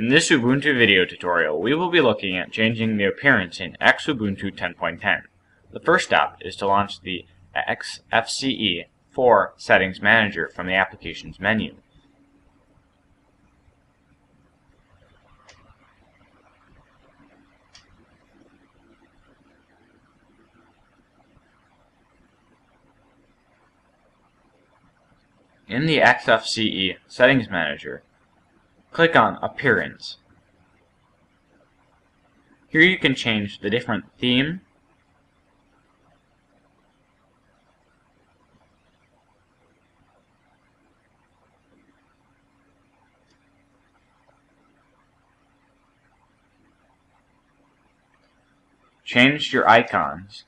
In this Ubuntu video tutorial, we will be looking at changing the appearance in Xubuntu 10.10. The first step is to launch the XFCE 4 Settings Manager from the Applications menu. In the XFCE Settings Manager, click on Appearance. Here you can change the different theme, change your icons,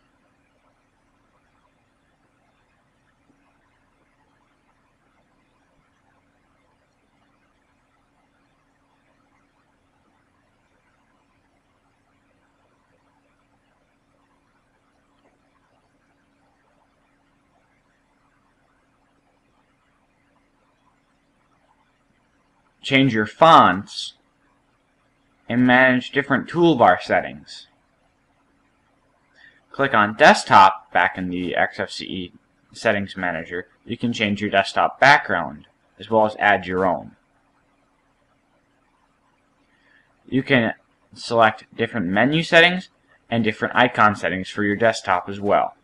change your fonts, and manage different toolbar settings. Click on Desktop back in the XFCE Settings Manager. You can change your desktop background, as well as add your own. You can select different menu settings and different icon settings for your desktop as well.